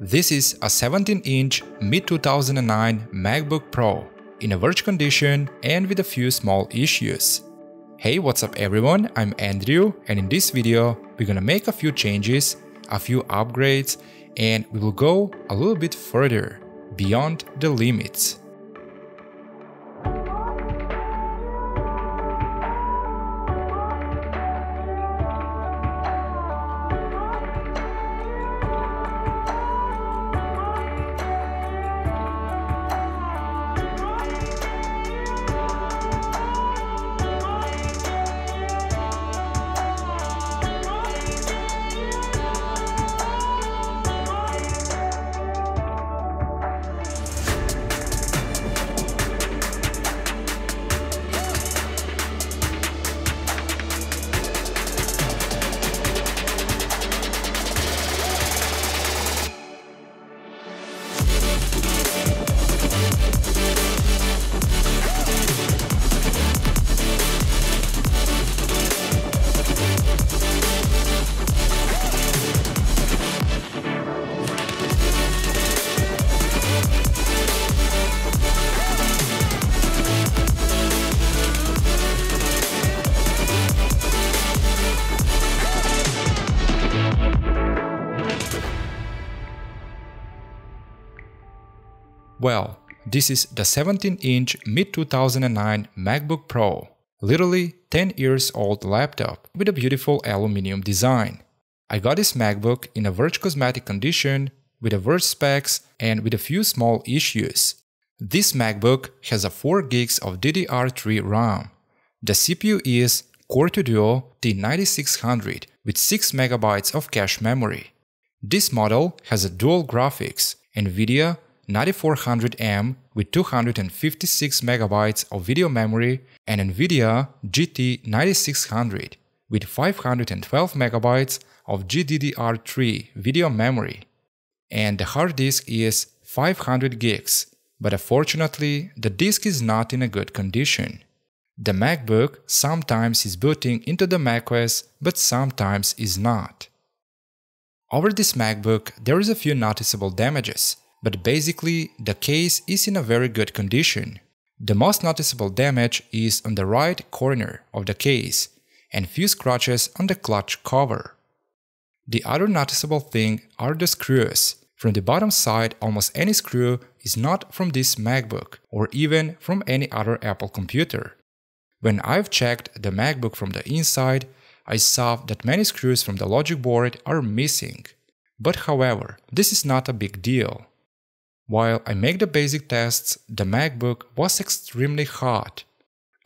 This is a 17-inch mid-2009 MacBook Pro in a virtual condition and with a few small issues. Hey, what's up everyone, I'm Andrew and in this video we're gonna make a few changes, a few upgrades and we will go a little bit further, beyond the limits. Well, this is the 17-inch mid-2009 MacBook Pro, literally 10 years old laptop with a beautiful aluminum design. I got this MacBook in a Verge cosmetic condition with a Verge specs and with a few small issues. This MacBook has a 4 gigs of DDR3 RAM. The CPU is Core 2 Duo T9600 with 6 MB of cache memory. This model has a dual graphics, NVIDIA 9400M with 256 MB of video memory and NVIDIA GT 9600 with 512 MB of GDDR3 video memory. And the hard disk is 500 gigs, but unfortunately the disk is not in a good condition. The MacBook sometimes is booting into the macOS, but sometimes is not. Over this MacBook there is a few noticeable damages, but basically the case is in a very good condition. The most noticeable damage is on the right corner of the case and few scratches on the clutch cover. The other noticeable thing are the screws. From the bottom side almost any screw is not from this MacBook or even from any other Apple computer. When I've checked the MacBook from the inside, I saw that many screws from the logic board are missing. But however, this is not a big deal. While I make the basic tests, the MacBook was extremely hot.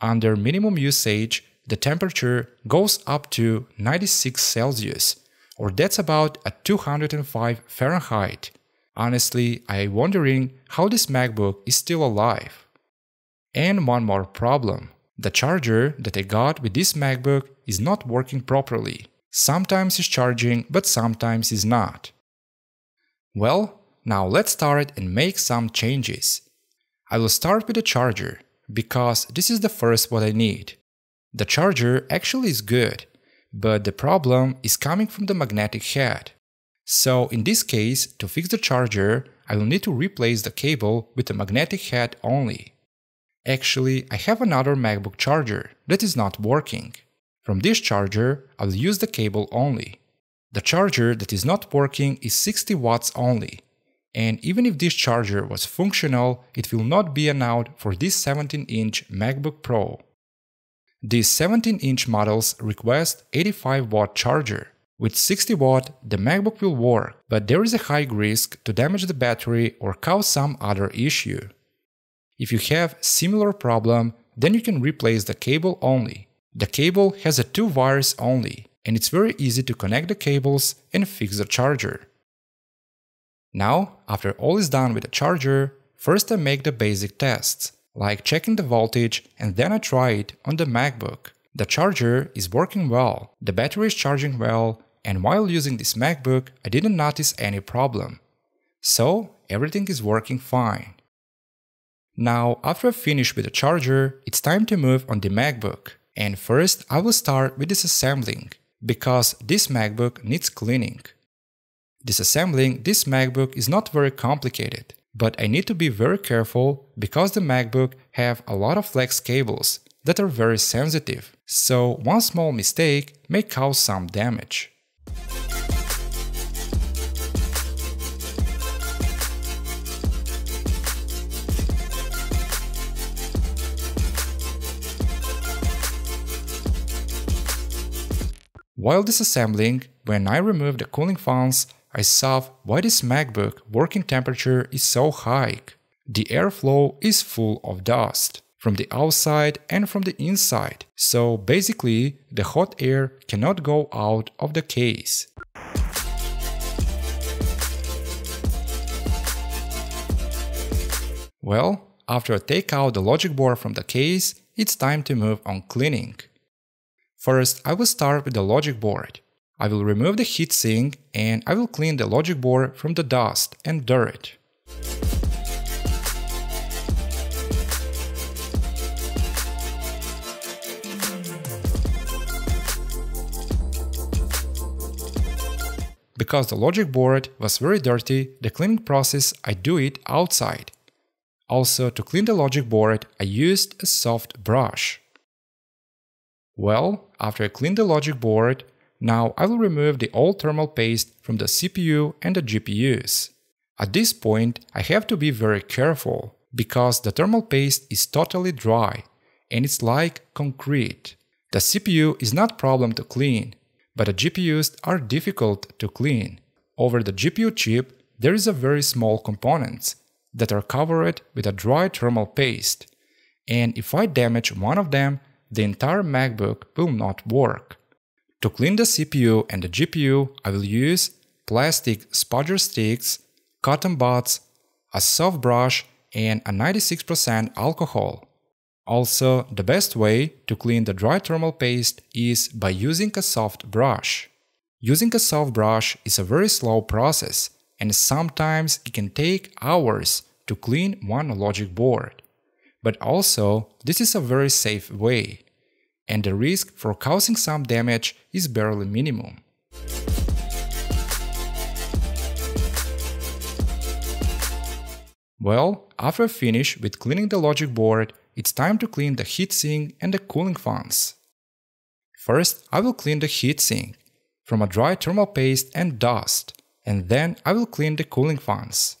Under minimum usage, the temperature goes up to 96 Celsius, or that's about a 205 Fahrenheit. Honestly, I'm wondering how this MacBook is still alive. And one more problem. The charger that I got with this MacBook is not working properly. Sometimes it's charging, but sometimes it's not. Well, now let's start and make some changes. I will start with the charger, because this is the first what I need. The charger actually is good, but the problem is coming from the magnetic head. So in this case, to fix the charger, I will need to replace the cable with the magnetic head only. Actually, I have another MacBook charger that is not working. From this charger, I'll use the cable only. The charger that is not working is 60 watts only, and even if this charger was functional, it will not be allowed for this 17-inch MacBook Pro. These 17-inch models request 85 watt charger. With 60 watt, the MacBook will work, but there is a high risk to damage the battery or cause some other issue. If you have similar problem, then you can replace the cable only. The cable has a two wires only, and it's very easy to connect the cables and fix the charger. Now, after all is done with the charger, first I make the basic tests, like checking the voltage and then I try it on the MacBook. The charger is working well, the battery is charging well, and while using this MacBook I didn't notice any problem. So everything is working fine. Now, after I finish with the charger, it's time to move on the MacBook. And first I will start with disassembling, because this MacBook needs cleaning. Disassembling this MacBook is not very complicated, but I need to be very careful because the MacBook have a lot of flex cables that are very sensitive, so one small mistake may cause some damage. While disassembling, when I remove the cooling fans, I saw why this MacBook working temperature is so high. The airflow is full of dust from the outside and from the inside, so basically the hot air cannot go out of the case. Well, after I take out the logic board from the case, it's time to move on cleaning. First, I will start with the logic board. I will remove the heatsink and I will clean the logic board from the dust and dirt. Because the logic board was very dirty, the cleaning process I do it outside. Also, to clean the logic board, I used a soft brush. Well, after I cleaned the logic board, now I will remove the old thermal paste from the CPU and the GPUs. At this point, I have to be very careful, because the thermal paste is totally dry, and it's like concrete. The CPU is not problem to clean, but the GPUs are difficult to clean. Over the GPU chip, there is a very small components that are covered with a dry thermal paste, and if I damage one of them, the entire MacBook will not work. To clean the CPU and the GPU, I will use plastic spudger sticks, cotton buds, a soft brush, and a 96% alcohol. Also, the best way to clean the dry thermal paste is by using a soft brush. Using a soft brush is a very slow process, and sometimes it can take hours to clean one logic board. But also, this is a very safe way and the risk for causing some damage is barely minimum. Well, after finish with cleaning the logic board, it's time to clean the heatsink and the cooling fans. First, I will clean the heatsink from a dry thermal paste and dust, and then I will clean the cooling fans.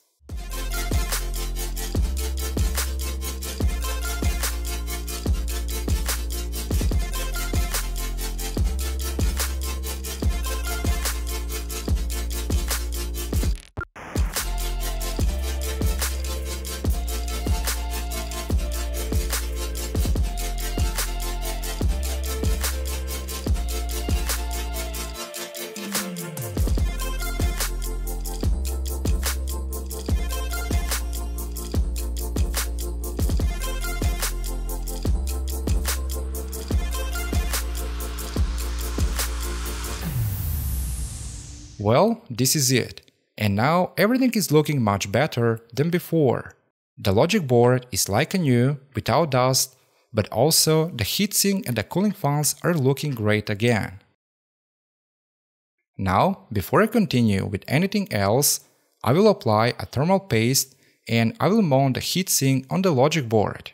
Well, this is it. And now everything is looking much better than before. The logic board is like a new, without dust, but also the heatsink and the cooling fans are looking great again. Now, before I continue with anything else, I will apply a thermal paste and I will mount the heatsink on the logic board.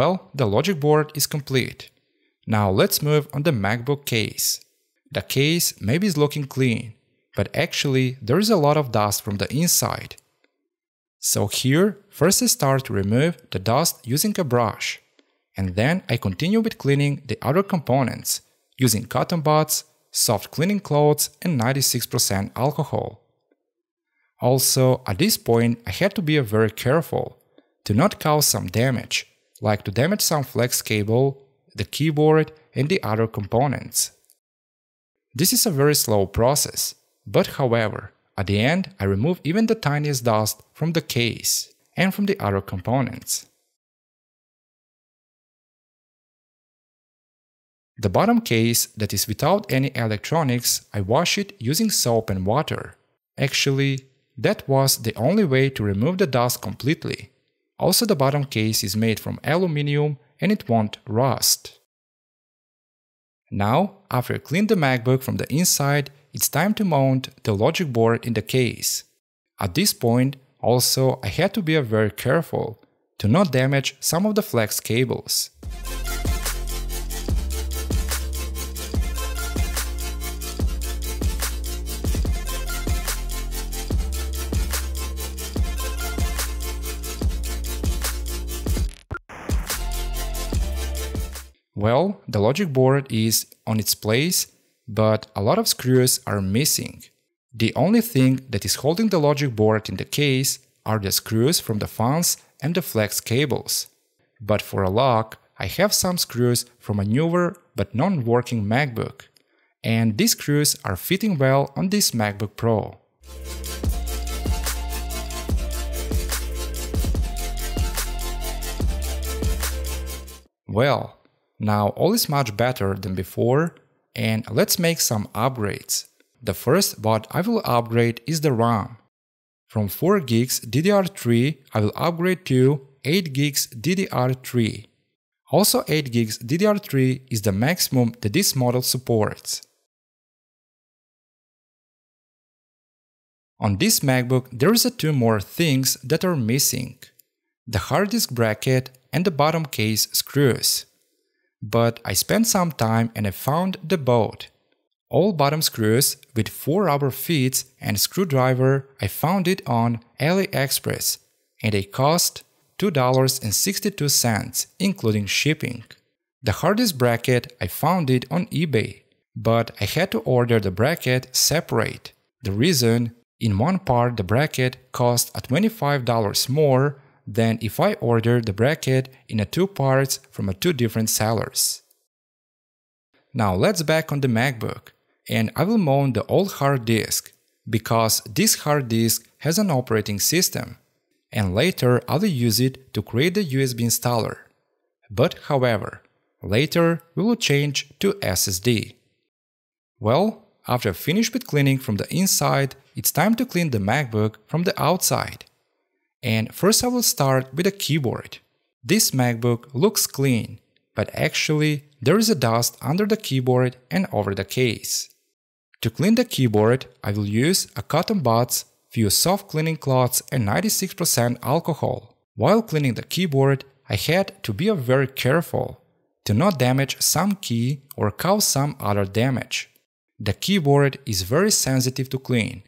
Well, the logic board is complete. Now let's move on the MacBook case. The case maybe is looking clean, but actually there is a lot of dust from the inside. So here, first I start to remove the dust using a brush, and then I continue with cleaning the other components using cotton buds, soft cleaning cloths and 96% alcohol. Also, at this point I had to be very careful to not cause some damage like to damage some flex cable, the keyboard and the other components. This is a very slow process, but however, at the end I remove even the tiniest dust from the case. and from the other components. The bottom case that is without any electronics, I wash it using soap and water. Actually, that was the only way to remove the dust completely. Also the bottom case is made from aluminium and it won't rust. Now, after I clean the MacBook from the inside, it's time to mount the logic board in the case. At this point, also I had to be very careful to not damage some of the flex cables. Well, the logic board is on its place, but a lot of screws are missing. The only thing that is holding the logic board in the case are the screws from the fans and the flex cables. But for a lock, I have some screws from a newer but non-working MacBook. And these screws are fitting well on this MacBook Pro. Well, now all is much better than before and let's make some upgrades. The first what I will upgrade is the RAM. From 4 gigs DDR3 I will upgrade to 8 gigs DDR3. Also 8 gigs DDR3 is the maximum that this model supports. On this MacBook there is a two more things that are missing. The hard disk bracket and the bottom case screws. But I spent some time and I found the boat. All bottom screws with 4 rubber feet and screwdriver I found it on AliExpress and they cost $2.62 including shipping. The hard disk bracket I found it on eBay, but I had to order the bracket separate. The reason, in one part the bracket cost $25 more than if I order the bracket in a two parts from a two different sellers. Now let's back on the MacBook and I will mount the old hard disk because this hard disk has an operating system and later I will use it to create the USB installer. But however, later we will change to SSD. Well, after I finish with cleaning from the inside, it's time to clean the MacBook from the outside. And first I will start with a keyboard. This MacBook looks clean, but actually there is a dust under the keyboard and over the case. To clean the keyboard, I will use a cotton buds, few soft cleaning cloths and 96% alcohol. While cleaning the keyboard, I had to be very careful to not damage some key or cause some other damage. The keyboard is very sensitive to clean.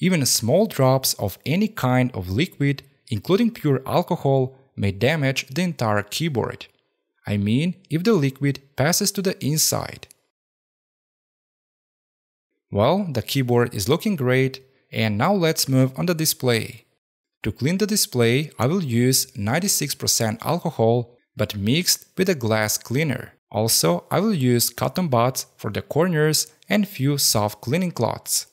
Even small drops of any kind of liquid including pure alcohol, may damage the entire keyboard. I mean, if the liquid passes to the inside. Well, the keyboard is looking great, and now let's move on the display. To clean the display, I will use 96% alcohol, but mixed with a glass cleaner. Also, I will use cotton buds for the corners and few soft cleaning cloths.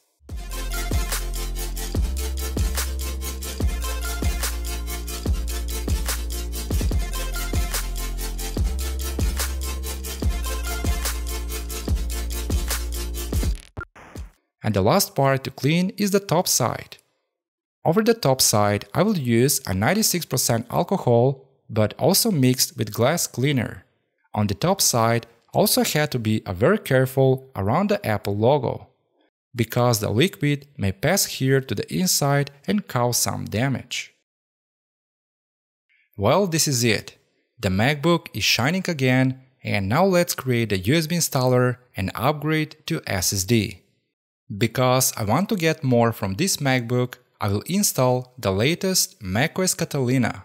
And the last part to clean is the top side. Over the top side, I will use a 96% alcohol, but also mixed with glass cleaner. On the top side, also had to be a very careful around the Apple logo, because the liquid may pass here to the inside and cause some damage. Well, this is it. The MacBook is shining again, and now let's create a USB installer and upgrade to SSD. Because I want to get more from this MacBook, I will install the latest macOS Catalina.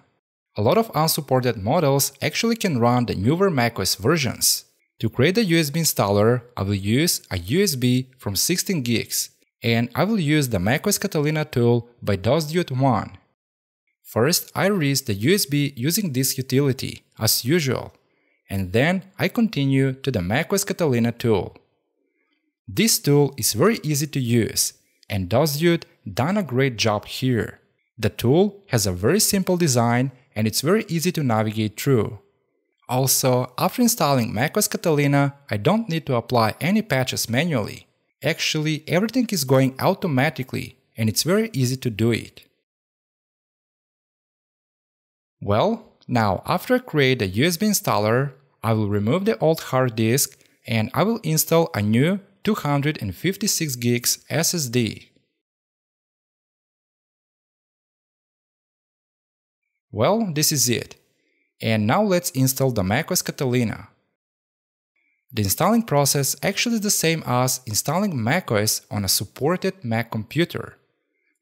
A lot of unsupported models actually can run the newer macOS versions. To create the USB installer, I will use a USB from 16 gigs, and I will use the macOS Catalina tool by DOSDude1. First, I erase the USB using this utility, as usual, and then I continue to the macOS Catalina tool. This tool is very easy to use, and DOSDude done a great job here. The tool has a very simple design and it's very easy to navigate through. Also, after installing macOS Catalina, I don't need to apply any patches manually. Actually, everything is going automatically and it's very easy to do it. Well, now after I create a USB installer, I will remove the old hard disk and I will install a new 256 gigs SSD. Well, this is it. And now let's install the macOS Catalina. The installing process actually the same as installing macOS on a supported Mac computer.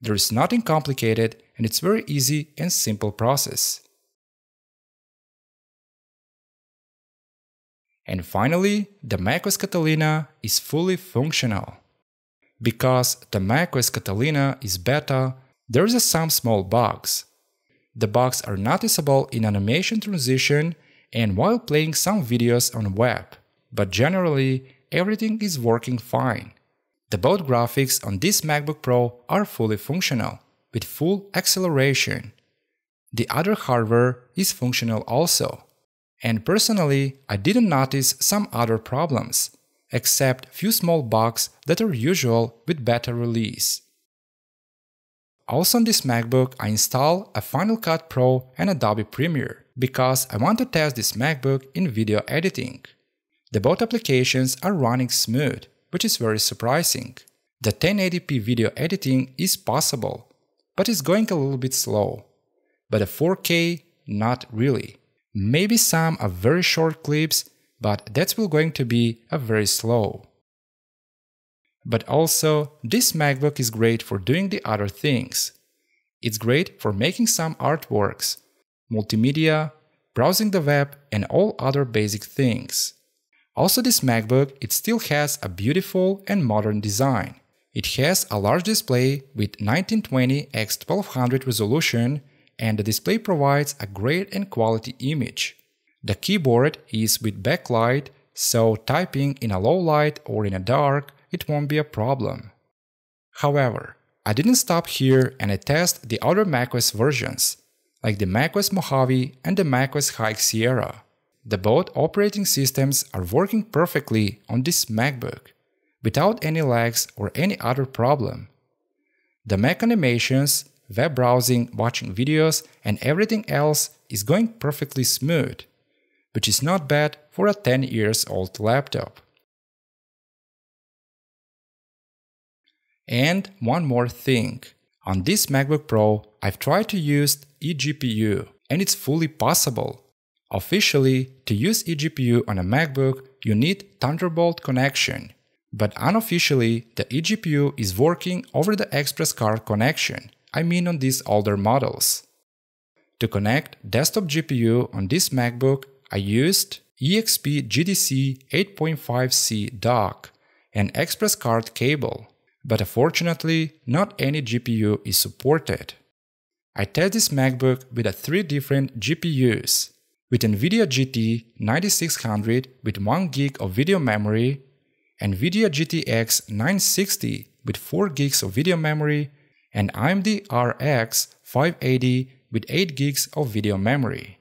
There is nothing complicated and it's very easy and simple process. And finally, the macOS Catalina is fully functional. Because the macOS Catalina is beta, there is some small bugs. The bugs are noticeable in animation transition and while playing some videos on web, but generally everything is working fine. The both graphics on this MacBook Pro are fully functional, with full acceleration. The other hardware is functional also. And personally, I didn't notice some other problems, except few small bugs that are usual with beta release. Also on this MacBook, I install a Final Cut Pro and Adobe Premiere because I want to test this MacBook in video editing. The both applications are running smooth, which is very surprising. The 1080p video editing is possible, but it's going a little bit slow. But a 4K, not really. Maybe some are very short clips, but that's will going to be a very slow. But also, this MacBook is great for doing the other things. It's great for making some artworks, multimedia, browsing the web and all other basic things. Also this MacBook, it still has a beautiful and modern design. It has a large display with 1920 x 1200 resolution and the display provides a great and quality image. The keyboard is with backlight, so typing in a low light or in a dark it won't be a problem. However, I didn't stop here and I test the other macOS versions, like the macOS Mojave and the macOS High Sierra. The both operating systems are working perfectly on this MacBook, without any lags or any other problem. The Mac animations, web browsing, watching videos, and everything else is going perfectly smooth, which is not bad for a 10 years old laptop. And one more thing. On this MacBook Pro, I've tried to use eGPU, and it's fully possible. Officially, to use eGPU on a MacBook, you need Thunderbolt connection. But unofficially, the eGPU is working over the Express card connection, I mean on these older models. To connect desktop GPU on this MacBook, I used EXP GDC 8.5C dock and Express card cable but unfortunately, not any GPU is supported. I test this MacBook with three different GPUs, with NVIDIA GT 9600 with 1 GB of video memory, NVIDIA GTX 960 with 4 GB of video memory, and AMD RX 580 with 8 gigs of video memory.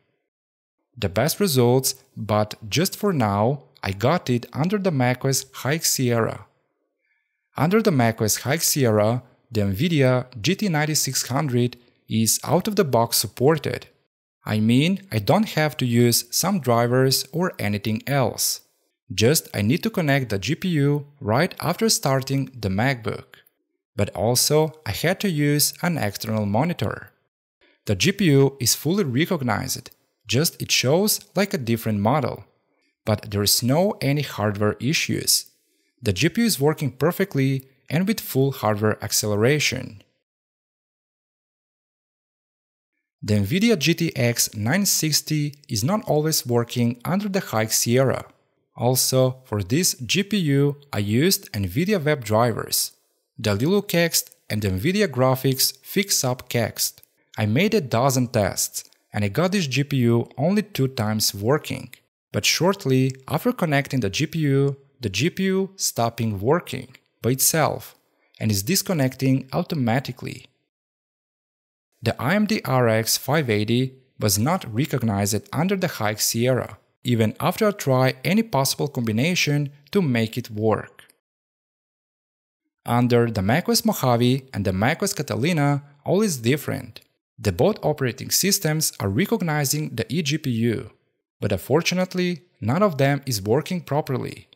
The best results, but just for now, I got it under the macOS High Sierra under the macOS High Sierra, the NVIDIA GT9600 is out-of-the-box supported. I mean, I don't have to use some drivers or anything else. Just I need to connect the GPU right after starting the MacBook. But also, I had to use an external monitor. The GPU is fully recognized, just it shows like a different model. But there is no any hardware issues. The GPU is working perfectly and with full hardware acceleration. The NVIDIA GTX 960 is not always working under the High Sierra. Also, for this GPU, I used NVIDIA web drivers, the LiluKext and NVIDIA Graphics FixUp Kext. I made a dozen tests, and I got this GPU only two times working. But shortly after connecting the GPU, the GPU stopping working by itself and is disconnecting automatically. the AMD RX 580 was not recognized under the High Sierra, even after I tried any possible combination to make it work. Under the macOS Mojave and the macOS Catalina, all is different. The both operating systems are recognizing the eGPU, but unfortunately, none of them is working properly.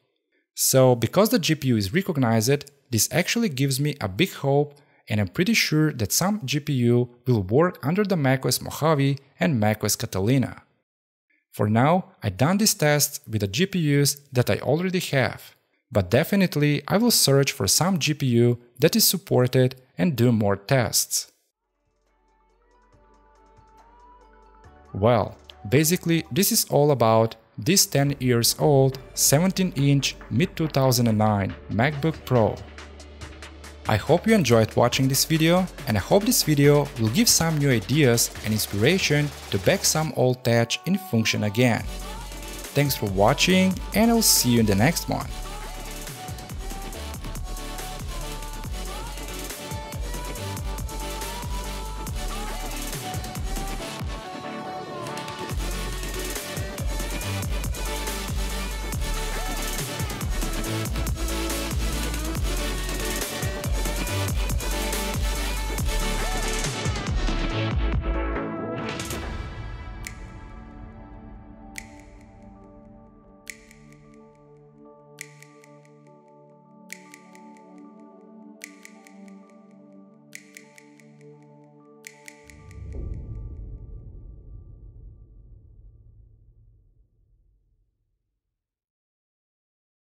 So, because the GPU is recognized, this actually gives me a big hope and I'm pretty sure that some GPU will work under the macOS Mojave and macOS Catalina. For now, I done this test with the GPUs that I already have, but definitely I will search for some GPU that is supported and do more tests. Well, basically this is all about this 10 years old 17 inch mid 2009 MacBook Pro. I hope you enjoyed watching this video and I hope this video will give some new ideas and inspiration to back some old tech in function again. Thanks for watching and I'll see you in the next one.